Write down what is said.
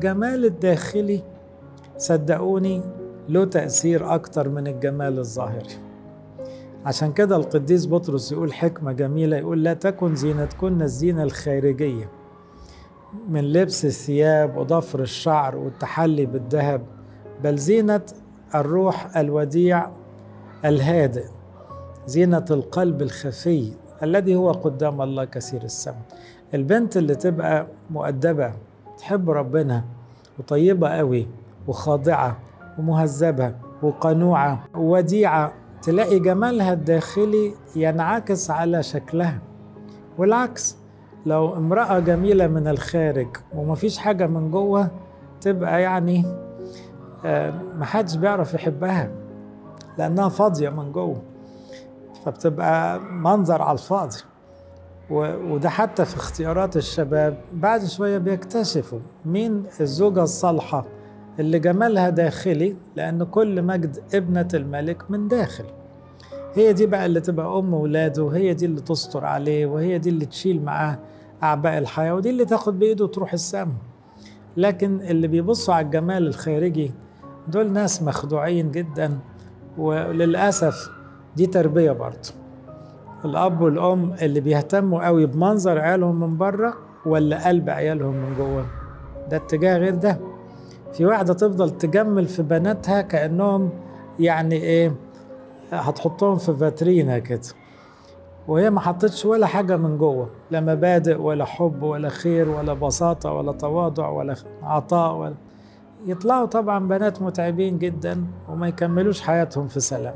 الجمال الداخلي صدقوني له تأثير أكتر من الجمال الظاهري. عشان كده القديس بطرس يقول حكمة جميلة يقول لا تكن زينتكن الزينة الخارجية. من لبس الثياب وضفر الشعر والتحلي بالذهب بل زينة الروح الوديع الهادئ زينة القلب الخفي الذي هو قدام الله كثير السمع البنت اللي تبقى مؤدبة تحب ربنا وطيبة قوي وخاضعة ومهذبة وقنوعة ووديعة تلاقي جمالها الداخلي ينعكس على شكلها. والعكس لو امرأة جميلة من الخارج ومفيش حاجة من جوه تبقى يعني محدش بيعرف يحبها لأنها فاضية من جوه فبتبقى منظر على الفاضي. وده حتى في اختيارات الشباب. بعد شوية بيكتشفوا مين الزوجة الصالحة اللي جمالها داخلي لأن كل مجد ابنة الملك من داخل. هي دي بقى اللي تبقى أم ولاده هي دي اللي تستر عليه وهي دي اللي تشيل معاه أعباء الحياة ودي اللي تاخد بإيده وتروح السما لكن اللي بيبصوا على الجمال الخارجي دول ناس مخدوعين جدا وللأسف دي تربية برضه. الأب والأم اللي بيهتموا قوي بمنظر عيالهم من بره ولا قلب عيالهم من جوه؟ ده اتجاه غير ده. في واحدة تفضل تجمل في بناتها كأنهم يعني إيه هتحطهم في فاترينا كده. وهي ما حطتش ولا حاجة من جوه لا مبادئ ولا حب ولا خير ولا بساطة ولا تواضع ولا عطاء ولا. يطلعوا طبعا بنات متعبين جدا وما يكملوش حياتهم في سلام.